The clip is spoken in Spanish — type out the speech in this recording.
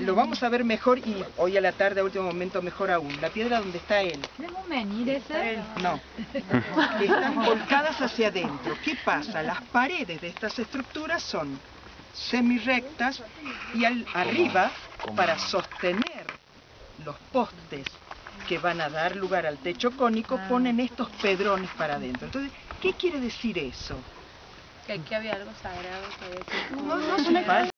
lo vamos a ver mejor y hoy a la tarde, a último momento, mejor aún. La piedra donde está él. No. Están volcadas hacia adentro. ¿Qué pasa? Las paredes de estas estructuras son semi-rectas y arriba, para sostener los postes que van a dar lugar al techo cónico, ah. ponen estos pedrones para adentro. Entonces, ¿qué quiere decir eso? Que aquí había algo sagrado que había No, no.